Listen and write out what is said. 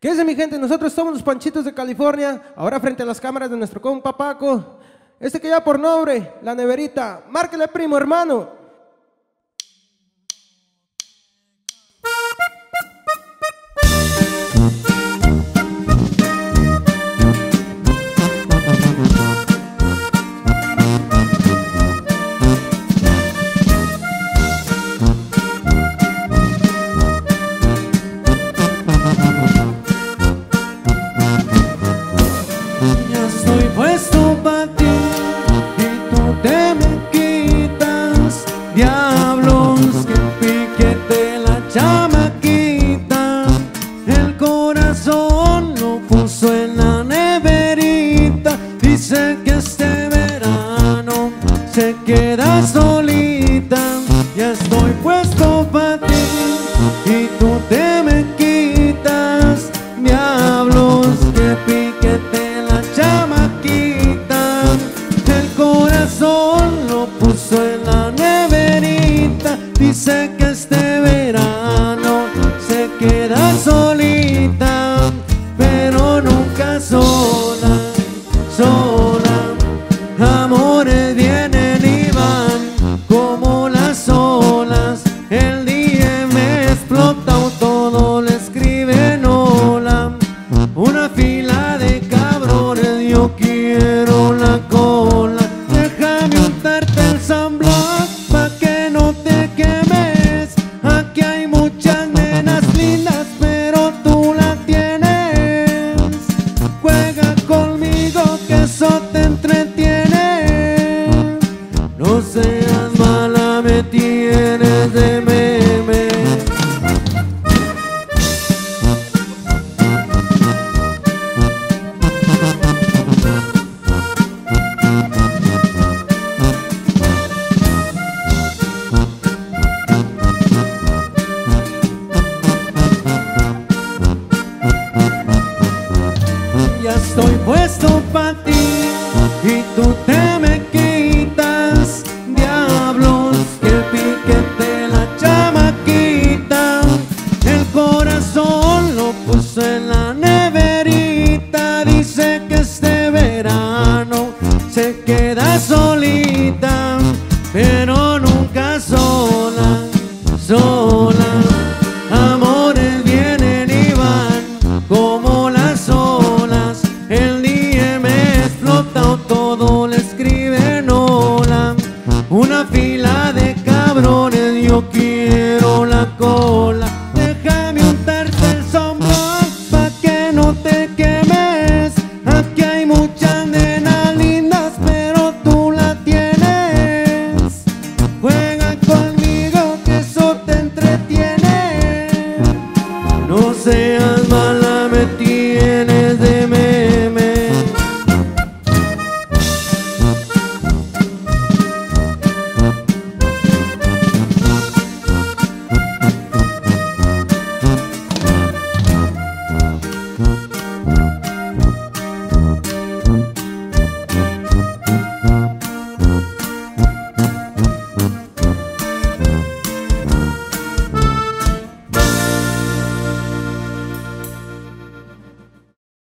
¿Qué es mi gente? Nosotros somos los Panchitos de California, ahora frente a las cámaras de nuestro compa Paco. Este que ya por nombre, la neverita. Márquele primo, hermano. Que este verano se queda solita. Ya estoy puesto para ti y tú te me quitas. Diablos que piquete la chamaquita. El corazón lo puso en la neverita. Dice que este verano se queda solita, para ti y tú te me quitas, diablos, que el piquete la chamaquita, el corazón lo puso en la neverita, dice que este verano se queda solita, pero nunca sola. seas mala.